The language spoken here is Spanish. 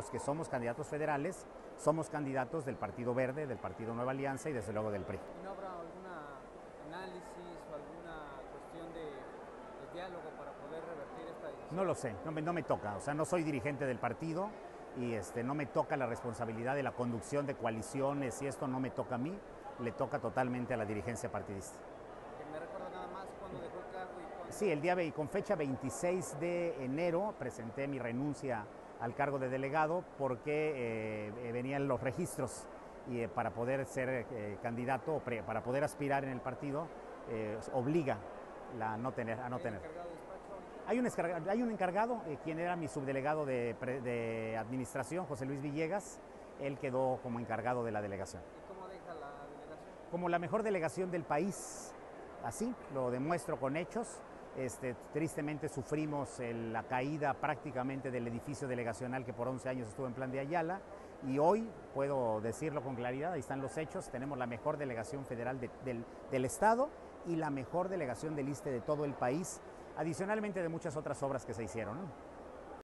Los que somos candidatos federales, somos candidatos del Partido Verde, del Partido Nueva Alianza y desde luego del PRI. ¿Y no habrá algún análisis o alguna cuestión de, de diálogo para poder revertir esta decisión? No lo sé, no me, no me toca, o sea, no soy dirigente del partido y este, no me toca la responsabilidad de la conducción de coaliciones y esto no me toca a mí, le toca totalmente a la dirigencia partidista. Que me recuerda nada más cuando dejó el cargo y cuando... Sí, el día y con fecha 26 de enero presenté mi renuncia al cargo de delegado porque eh, eh, venían los registros y eh, para poder ser eh, candidato o para poder aspirar en el partido obliga la no tener, a no ¿El tener. Hay un, hay un encargado, quien era mi subdelegado de, de administración, José Luis Villegas, él quedó como encargado de la delegación. ¿Y cómo deja la delegación? Como la mejor delegación del país, así lo demuestro con hechos. Este, tristemente sufrimos la caída prácticamente del edificio delegacional que por 11 años estuvo en plan de Ayala y hoy puedo decirlo con claridad, ahí están los hechos, tenemos la mejor delegación federal de- del, Estado y la mejor delegación del ISTE de todo el país, adicionalmente de muchas otras obras que se hicieron.